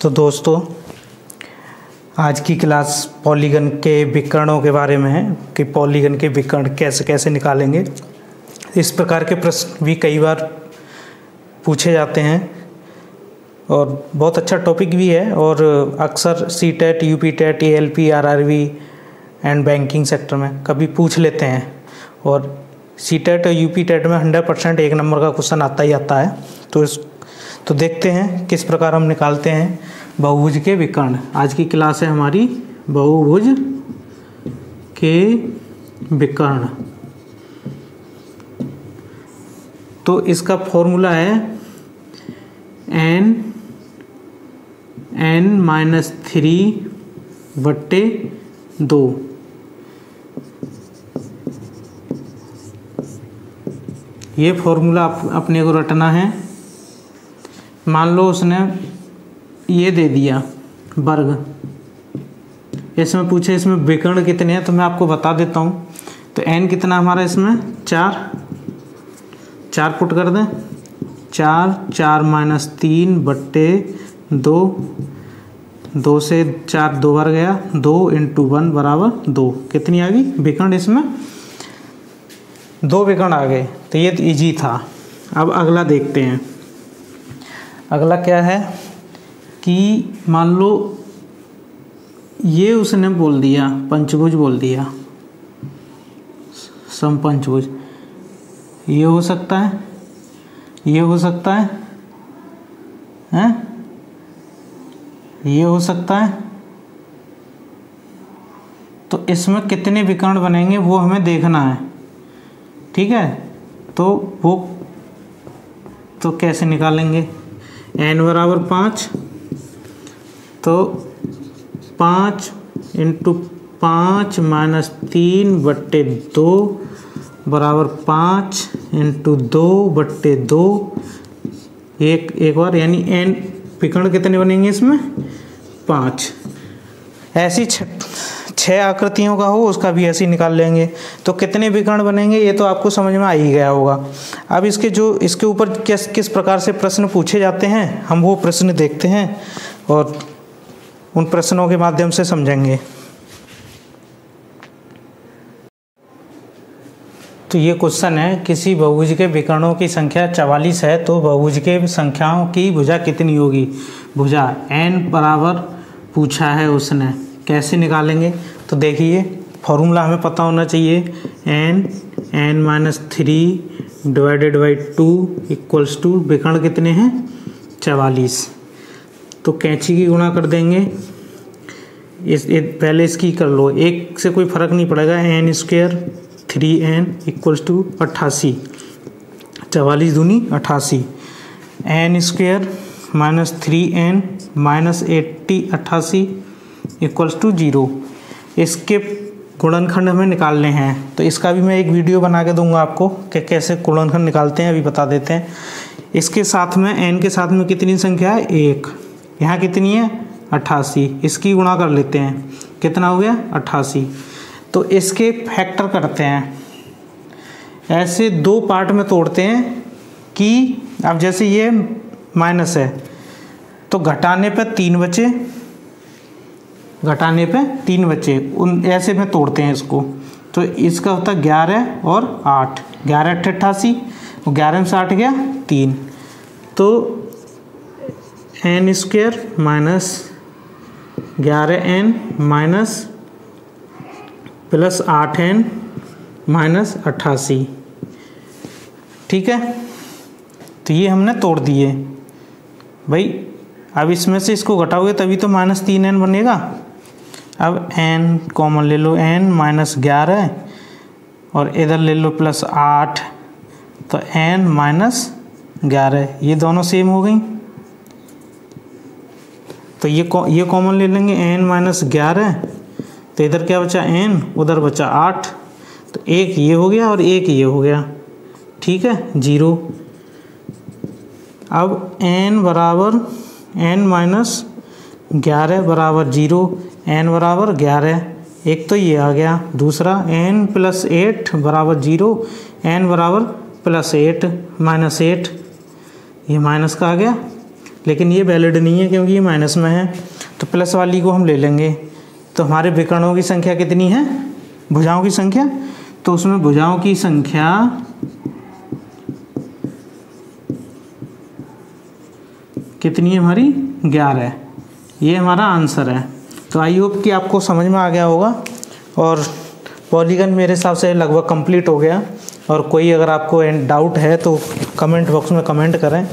तो दोस्तों, आज की क्लास पॉलीगन के विकर्णों के बारे में है कि पॉलीगन के विकर्ण कैसे कैसे निकालेंगे। इस प्रकार के प्रश्न भी कई बार पूछे जाते हैं और बहुत अच्छा टॉपिक भी है और अक्सर C TET U P TET A L P R R V and banking sector में कभी पूछ लेते हैं और सी टेट और यू पी टेट में हंड्रेड परसेंट एक नंबर का क्वेश्चन आता ही आता है। तो इस तो देखते हैं किस प्रकार हम निकालते हैं बहुभुज के विकर्ण। आज की क्लास है हमारी बहुभुज के विकर्ण। तो इसका फॉर्मूला है एन एन माइनस थ्री बट्टे दो। ये फॉर्मूला आप अपने को रटना है। मान लो उसने ये दे दिया, वर्ग। इसमें पूछे, इसमें विकर्ण कितने हैं तो मैं आपको बता देता हूँ। तो एन कितना हमारा इसमें? चार। चार पुट कर दें। चार चार माइनस तीन बट्टे दो। दो से चार, दो बार गया। दो इंटू वन बराबर दो। कितनी आ गई? विकर्ण इसमें। दो विकर्ण आ गए। तो ये तो इजी था। अब अगला देखते हैं। अगला क्या है कि मान लो ये उसने बोल दिया, पंचभुज बोल दिया सम पंचभुज ये हो सकता है, ये हो सकता है, हैं? ये हो सकता है। तो इसमें कितने विकर्ण बनेंगे वो हमें देखना है, ठीक है? तो वो तो कैसे निकालेंगे? एन बराबर पाँच तो पाँच इंटू पाँच माइनस तीन बट्टे दो बराबर पाँच इंटू दो बट्टे दो। एक एक बार, यानी एन विकर्ण कितने बनेंगे इसमें? पाँच। ऐसी छः आकृतियों का हो, उसका भी ऐसे ही निकाल लेंगे। तो कितने विकर्ण बनेंगे, ये तो आपको समझ में आ ही गया होगा। अब इसके जो, इसके ऊपर किस किस प्रकार से प्रश्न पूछे जाते हैं, हम वो प्रश्न देखते हैं और उन प्रश्नों के माध्यम से समझेंगे। तो ये क्वेश्चन है, किसी बहुभुज के विकर्णों की संख्या चवालीस है तो बहुभुज के संख्याओं की भुजा कितनी होगी? भुजा एन बराबर पूछा है उसने। कैसे निकालेंगे? तो देखिए फॉर्मूला हमें पता होना चाहिए। N N minus three divided by two equals to विकर्ण कितने हैं? चवालीस। तो कैंची की गुणा कर देंगे। इस पहले इसकी कर लो। एक से कोई फ़र्क नहीं पड़ेगा। N square three N equals to अट्ठासी। चवालीस दूनी अट्ठासी। N square minus three N minus eighty अट्ठासी। इक्वल्स टू ज़ीरो इसके गुणनखंड हमें निकालने हैं। तो इसका भी मैं एक वीडियो बना के दूँगा आपको कि कैसे गुणनखंड निकालते हैं, अभी बता देते हैं। इसके साथ में एन के साथ में कितनी संख्या है? एक। यहाँ कितनी है? अट्ठासी। इसकी गुणा कर लेते हैं। कितना हो गया? अट्ठासी। तो इसके फैक्टर करते हैं। ऐसे दो पार्ट में तोड़ते हैं कि, अब जैसे ये माइनस है तो घटाने पर तीन बचे। घटाने पे तीन बचे उन, ऐसे में तोड़ते हैं इसको। तो इसका होता है ग्यारह और आठ। ग्यारह अट्ठ अट्ठासी। ग्यारह में से आठ गया, तीन। तो एन स्क्वेयर माइनस ग्यारह एन माइनस प्लस आठ एन माइनस अट्ठासी। ठीक है? तो ये हमने तोड़ दिए। भाई, अब इसमें से इसको घटाओगे तभी तो माइनस तीन एन बनेगा। अब एन कॉमन ले लो एन माइनस ग्यारह, और इधर ले लो प्लस आठ तो एन माइनस ग्यारह, ये दोनों सेम हो गई। तो ये ये कॉमन ले लेंगे एन माइनस ग्यारह तो इधर क्या बचा एन उधर बचा आठ तो एक ये हो गया और एक ये हो गया, ठीक है, ज़ीरो। अब एन बराबर एन माइनस ग्यारह बराबर ज़ीरो, एन बराबर ग्यारह। एक तो ये आ गया। दूसरा, एन प्लस एट बराबर ज़ीरो, एन बराबर प्लस एट, माइनस एट। ये माइनस का आ गया। लेकिन ये वैलिड नहीं है क्योंकि ये माइनस में है। तो प्लस वाली को हम ले लेंगे। तो हमारे विकर्णों की संख्या कितनी है? भुजाओं की संख्या। तो उसमें भुजाओं की संख्या कितनी है हमारी? ग्यारह। ये हमारा आंसर है। तो आई होप कि आपको समझ में आ गया होगा और पॉलीगन मेरे हिसाब से लगभग कंप्लीट हो गया। और कोई अगर आपको डाउट है तो कमेंट बॉक्स में कमेंट करें।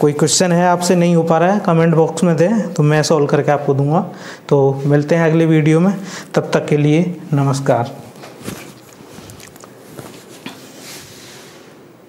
कोई क्वेश्चन है आपसे नहीं हो पा रहा है कमेंट बॉक्स में दें तो मैं सॉल्व करके आपको दूँगा। तो मिलते हैं अगले वीडियो में। तब तक के लिए नमस्कार।